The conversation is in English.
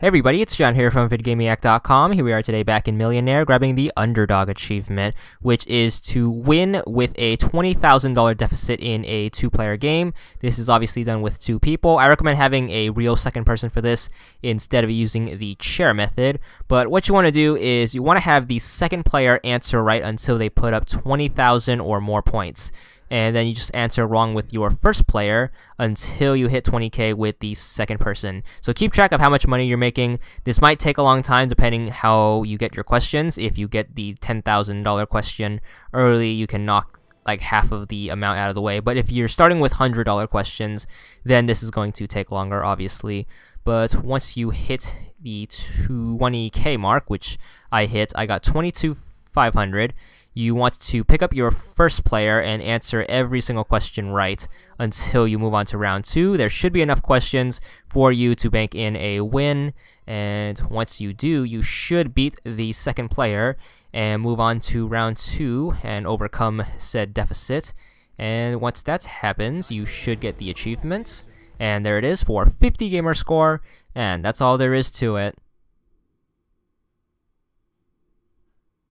Hey everybody, it's John here from VidGamiac.com. Here we are today back in Millionaire, grabbing the Underdog achievement, which is to win with a $20,000 deficit in a two-player game. This is obviously done with two people. I recommend having a real second person for this instead of using the chair method. But what you want to do is you want to have the second player answer right until they put up 20,000 or more points and then you just answer wrong with your first player until you hit 20k with the second person. So keep track of how much money you're making. This might take a long time depending how you get your questions. If you get the $10,000 question early, you can knock like half of the amount out of the way. But if you're starting with $100 questions, then this is going to take longer, obviously. But once you hit the 20k mark, which I hit, I got 22,500 you want to pick up your first player and answer every single question right until you move on to round two. There should be enough questions for you to bank in a win, and once you do, you should beat the second player and move on to round two and overcome said deficit. And once that happens, you should get the achievement. And there it is for 50 gamer score, and that's all there is to it.